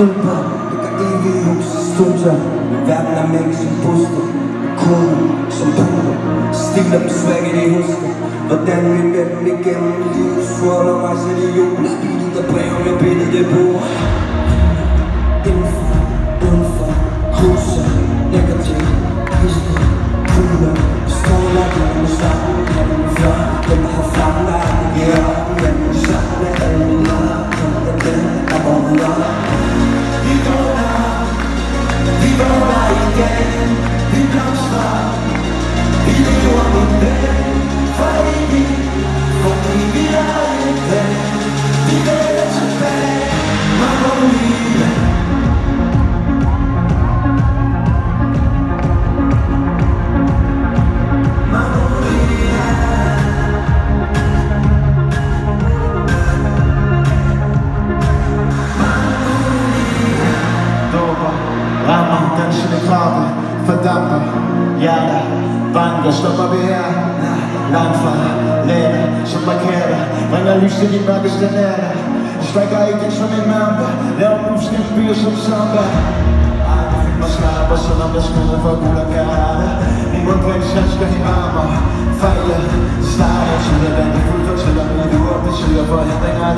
døber Ligger evig i hus og stunder. Men verden er mængd som buster Kone som puder. Stiler dem svækket i husker Hvordan vi med dem igennem livet. Swallow rejser de jubler Spillet der brev med billedet det bor rammer, dansende kroppe, fordamper Hjerter, banker, stopper vi her Langt fra lader, som raketter Bringer lys til de mørkeste nætter Strækker ikke som en mamba Laver moves, skal byer som samba. Aldrig fik mig skarper, selvom jeg skulle for guld og kærne Min mundbrænds handsker i armer Fejler, starter, så jeg vandt fuld fortæller mig du og besøger forhindringer